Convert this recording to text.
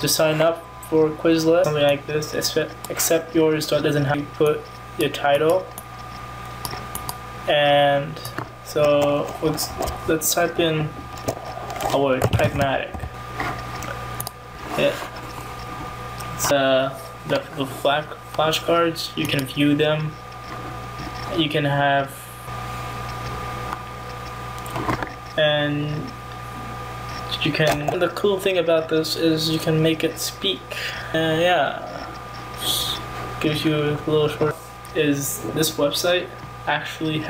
to sign up for Quizlet, something like this, except, except yours doesn't have to put your title. And so let's let's type in a word, pragmatic. Yeah. It's uh, the, the flash, flashcards, you can view them. You can have and you can the cool thing about this is you can make it speak. And yeah gives you a little short is this website actually has